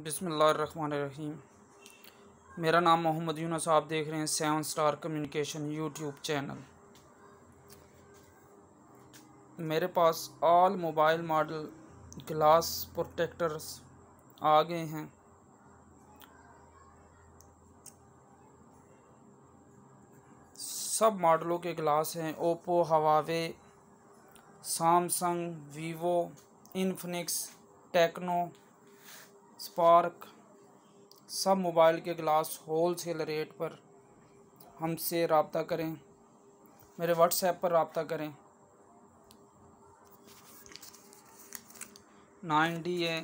बिसमीम मेरा नाम मोहम्मद यूनस, आप देख रहे हैं seven star communication YouTube channel. मेरे पास all mobile model glass protectors आ गए हैं। सब मॉडलों के ग्लास हैं Oppo Huawei Samsung Vivo Infinix Tecno Spark, सब मोबाइल के ग्लास होल सेल रेट पर हमसे रबता करें। मेरे व्हाट्सएप पर रबता करें। नाइन डी है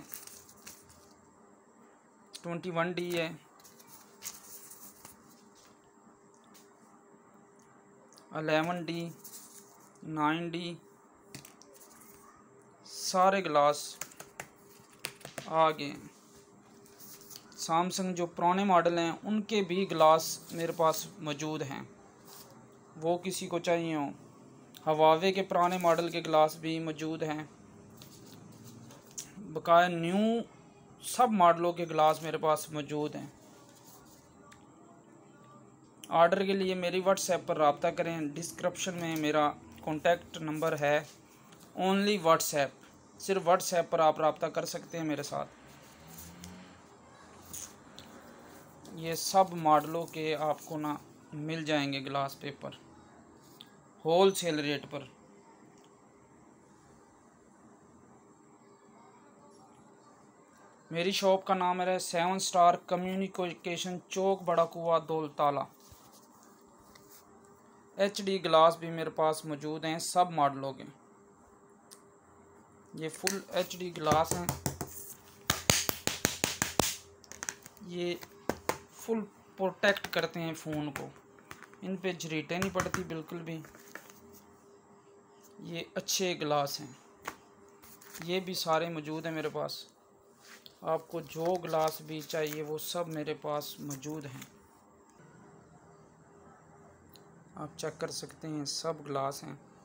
ट्वेंटी वन डी है अलेवन डी, नाइन डी, सारे ग्लास आ गए सैमसंग जो पुराने मॉडल हैं, उनके भी ग्लास मेरे पास मौजूद हैं। वो किसी को चाहिए हो? हवावे के पुराने मॉडल के ग्लास भी मौजूद हैं। बकाया न्यू सब मॉडलों के ग्लास मेरे पास मौजूद हैं। ऑर्डर के लिए मेरी व्हाट्सएप पर रबता करें। डिस्क्रिप्शन में मेरा कॉन्टैक्ट नंबर है। ओनली व्हाट्सएप सिर्फ़ व्हाट्सएप पर आप रबता कर सकते हैं मेरे साथ। ये सब मॉडलों के आपको ना मिल जाएँगे glass paper wholesale rate पर। मेरी शॉप का नाम है सेवन स्टार कम्युनिकेशन चौक बड़ा कुआ दौल ताला एच डी ग्लास भी मेरे पास मौजूद हैं, सब मॉडलों के। ये फुल एच डी ग्लास हैं। ये फुल प्रोटेक्ट करते हैं फ़ोन को। इन पे झरीटें नहीं पड़ती, बिल्कुल भी। ये अच्छे गिलास हैं। ये भी सारे मौजूद हैं मेरे पास। आपको जो गिलास भी चाहिए, वो सब मेरे पास मौजूद हैं। आप चेक कर सकते हैं, सब गिलास हैं।